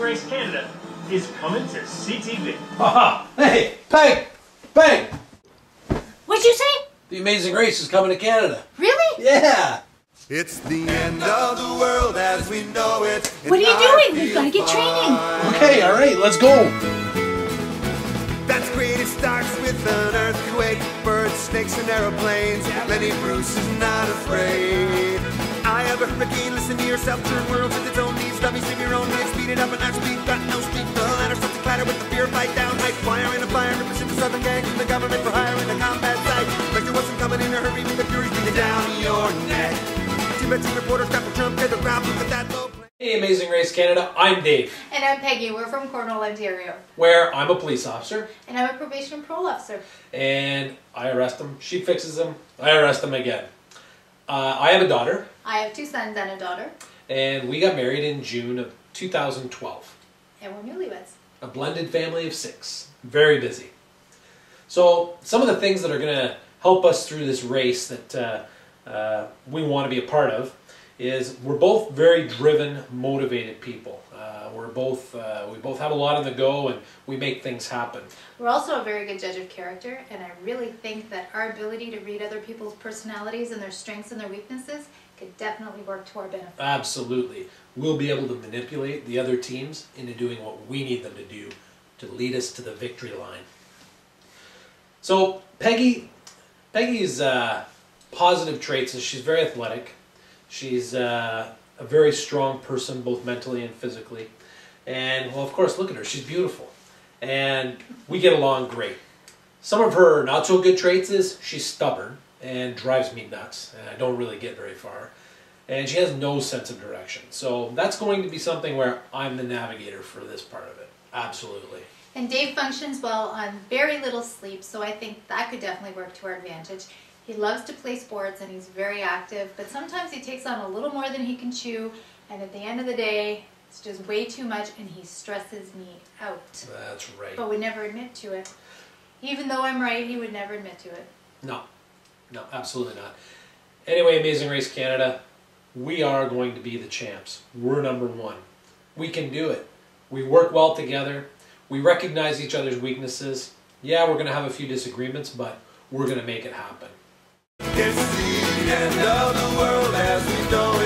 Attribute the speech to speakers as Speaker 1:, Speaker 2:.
Speaker 1: Race Canada is coming to CTV.
Speaker 2: Haha! Hey, Peg! Peg!
Speaker 3: What'd you say?
Speaker 2: The Amazing Race is coming to Canada.
Speaker 3: Really?
Speaker 2: Yeah!
Speaker 4: It's the end of the world as we know it.
Speaker 3: What are you
Speaker 4: and I
Speaker 3: doing? We've gotta get training.
Speaker 2: Okay, alright, let's go!
Speaker 4: That's great, it starts with an earthquake. Birds, snakes, and aeroplanes. Lenny Bruce is not afraid. I have a hurricane, listen to yourself, turn worlds with its own needs. Fight fire in a fire, represent the southern gang from the government for hire in the combat site. Like there wasn't coming in a hurry, with the fury breathing down your neck. Team by reporters, grab the Trump, hit the ground, look at that low.
Speaker 2: Hey, Amazing Race Canada, I'm Dave,
Speaker 5: And I'm Peggy. We're from Cornwall, Ontario.
Speaker 2: where I'm a police officer,
Speaker 5: And I'm a probation and parole officer.
Speaker 2: and I arrest them, she fixes them, I arrest them again. Uh, I have a daughter,
Speaker 5: I have two sons and a daughter.
Speaker 2: and we got married in June of 2012.
Speaker 5: And we're newlyweds.
Speaker 2: A blended family of six. Very busy. So, some of the things that are going to help us through this race that uh, uh, we want to be a part of is we're both very driven, motivated people. Uh, we're both uh, we both have a lot on the go, and we make things happen.
Speaker 5: We're also a very good judge of character, and I really think that our ability to read other people's personalities and their strengths and their weaknesses could definitely work to our benefit.
Speaker 2: Absolutely, we'll be able to manipulate the other teams into doing what we need them to do to lead us to the victory line. So Peggy, Peggy's uh, positive traits is she's very athletic. She's uh, a very strong person, both mentally and physically. And well, of course, look at her. She's beautiful, and we get along great. Some of her not so good traits is she's stubborn and drives me nuts, and I don't really get very far. And she has no sense of direction. So that's going to be something where I'm the navigator for this part of it. Absolutely.
Speaker 5: And Dave functions well on very little sleep, so I think that could definitely work to our advantage. He loves to play sports and he's very active, but sometimes he takes on a little more than he can chew, and at the end of the day, it's just way too much and he stresses me out.
Speaker 2: That's right.
Speaker 5: But would never admit to it. Even though I'm right, he would never admit to it.
Speaker 2: No, no, absolutely not. Anyway, Amazing Race Canada, we are going to be the champs. We're number one. We can do it. We work well together. We recognize each other's weaknesses. Yeah, we're going to have a few disagreements, but we're going to make it happen.
Speaker 4: It's the end of the world as we know